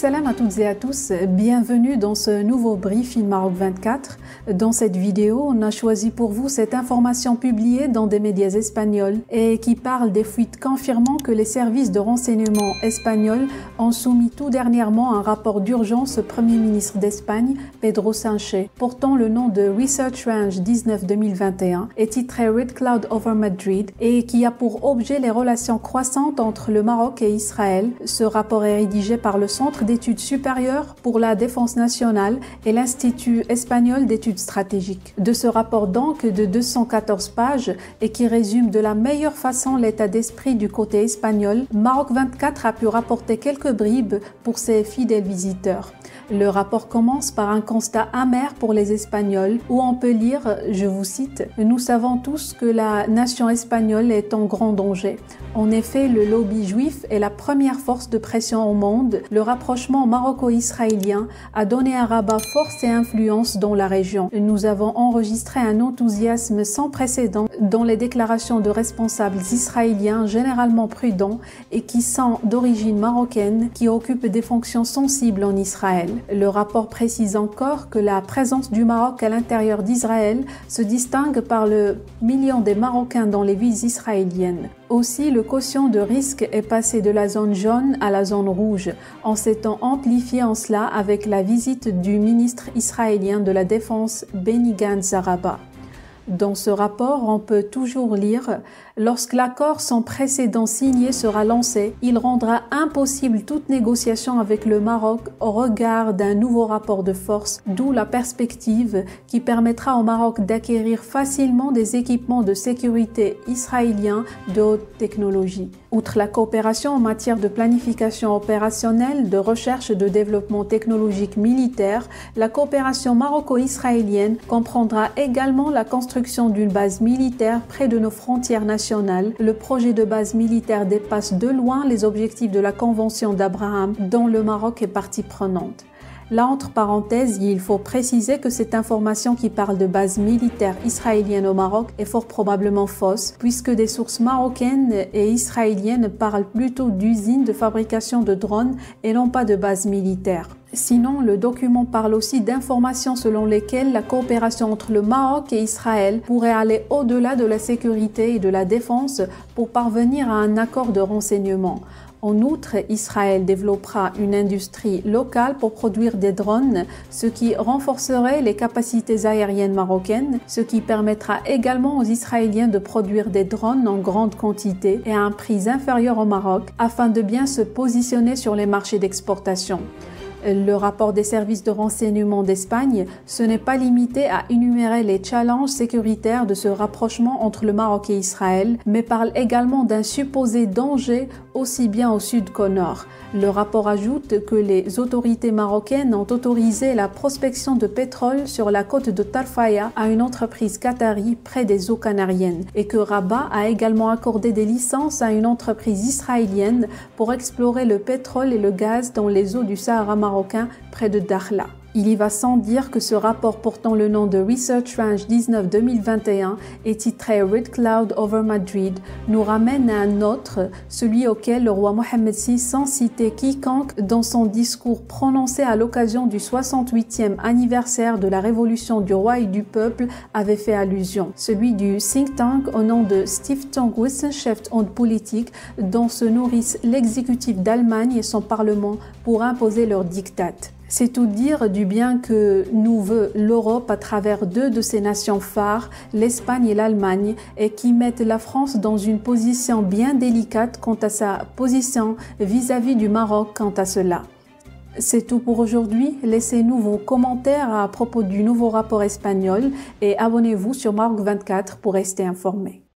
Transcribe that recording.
Salam à toutes et à tous, bienvenue dans ce nouveau briefing Maroc 24. Dans cette vidéo, on a choisi pour vous cette information publiée dans des médias espagnols et qui parle des fuites confirmant que les services de renseignement espagnols ont soumis tout dernièrement un rapport d'urgence au Premier ministre d'Espagne, Pedro Sánchez, portant le nom de Research Range 19-2021 et titré Red Cloud over Madrid et qui a pour objet les relations croissantes entre le Maroc et Israël. Ce rapport est rédigé par le Centre d'études supérieures pour la défense nationale et l'Institut espagnol d'études stratégiques. De ce rapport donc de 214 pages et qui résume de la meilleure façon l'état d'esprit du côté espagnol, Maroc 24 a pu rapporter quelques bribes pour ses fidèles visiteurs. Le rapport commence par un constat amer pour les Espagnols où on peut lire, je vous cite, Nous savons tous que la nation espagnole est en grand danger. En effet, le lobby juif est la première force de pression au monde. Le rapprochement maroco-israélien a donné à Rabat force et influence dans la région. Nous avons enregistré un enthousiasme sans précédent dans les déclarations de responsables israéliens généralement prudents et qui sont d'origine marocaine qui occupent des fonctions sensibles en Israël. Le rapport précise encore que la présence du Maroc à l'intérieur d'Israël se distingue par le million des Marocains dans les villes israéliennes. Aussi, le quotient de risque est passé de la zone jaune à la zone rouge, en s'étant amplifié en cela avec la visite du ministre israélien de la Défense Benny Gantz Dans ce rapport, on peut toujours lire Lorsque l'accord sans précédent signé sera lancé, il rendra impossible toute négociation avec le Maroc au regard d'un nouveau rapport de force, d'où la perspective qui permettra au Maroc d'acquérir facilement des équipements de sécurité israéliens de haute technologie. Outre la coopération en matière de planification opérationnelle, de recherche et de développement technologique militaire, la coopération maroco-israélienne comprendra également la construction d'une base militaire près de nos frontières nationales le projet de base militaire dépasse de loin les objectifs de la Convention d'Abraham dont le Maroc est partie prenante. Là, entre parenthèses, il faut préciser que cette information qui parle de base militaire israélienne au Maroc est fort probablement fausse, puisque des sources marocaines et israéliennes parlent plutôt d'usines de fabrication de drones et non pas de base militaire. Sinon, le document parle aussi d'informations selon lesquelles la coopération entre le Maroc et Israël pourrait aller au-delà de la sécurité et de la défense pour parvenir à un accord de renseignement. En outre, Israël développera une industrie locale pour produire des drones, ce qui renforcerait les capacités aériennes marocaines, ce qui permettra également aux Israéliens de produire des drones en grande quantité et à un prix inférieur au Maroc afin de bien se positionner sur les marchés d'exportation. Le rapport des services de renseignement d'Espagne, ce n'est pas limité à énumérer les challenges sécuritaires de ce rapprochement entre le Maroc et Israël, mais parle également d'un supposé danger aussi bien au sud qu'au nord. Le rapport ajoute que les autorités marocaines ont autorisé la prospection de pétrole sur la côte de Tarfaya à une entreprise qatari près des eaux canariennes et que Rabat a également accordé des licences à une entreprise israélienne pour explorer le pétrole et le gaz dans les eaux du Sahara marocain près de Dakhla. Il y va sans dire que ce rapport portant le nom de Research Range 19-2021 et titré Red Cloud over Madrid nous ramène à un autre, celui auquel le roi Mohammed VI, sans citer quiconque, dans son discours prononcé à l'occasion du 68e anniversaire de la révolution du roi et du peuple, avait fait allusion, celui du think tank au nom de Stiftung Wissenschaft und Politik, dont se nourrissent l'exécutif d'Allemagne et son parlement pour imposer leur diktat. C'est tout dire du bien que nous veut l'Europe à travers deux de ses nations phares, l'Espagne et l'Allemagne, et qui mettent la France dans une position bien délicate quant à sa position vis-à-vis du Maroc quant à cela. C'est tout pour aujourd'hui. Laissez-nous vos commentaires à propos du nouveau rapport espagnol et abonnez-vous sur Maroc 24 pour rester informé.